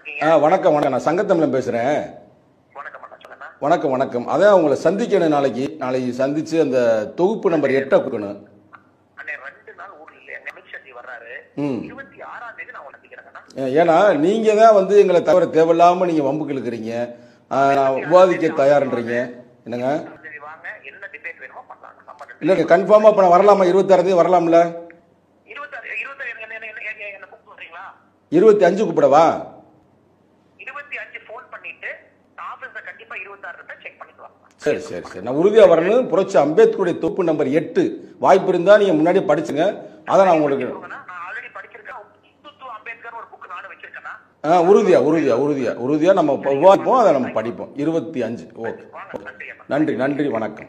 இருக்கீங்க ஆ வணக்கம் வணக்கம் நான் சங்கத்தமிழன் பேசுகிறேன் வணக்கம் வணக்கம் வணக்கம் அதான் உங்களை சந்திக்கணும் நாளைக்கு நாளைக்கு சந்திச்சு அந்த தொகுப்பு நம்பர் எட்டை கொடுக்கணும் ஏன்னா நீங்க தான் வந்து எங்களை தவிர தேவையில்லாம நீங்க வம்புக்கு இழுக்கிறீங்க விவாதிக்க தயார்ன்றீங்க என்னங்க இல்லைங்க கன்ஃபார்மா இப்போ நான் வரலாமா இருபத்தாறு தேதி வரலாம்ல இருபத்தி அஞ்சு கூப்பிடவா சரி சரி சரி. நான் உறுதியா வரணும் புரட்சி அம்பேத்கருடைய தொகுப்பு நம்பர் எட்டு வாய்ப்பு இருந்தா நீங்க முன்னாடியே படிச்சுங்க. அதை நான் உங்களுக்கு ஆ உறுதியா உறுதியா உறுதியா உறுதியா நம்ம விவாதிப்போம் அதை நம்ம படிப்போம். இருபத்தி அஞ்சு. ஓகே. நன்றி நன்றி வணக்கம்.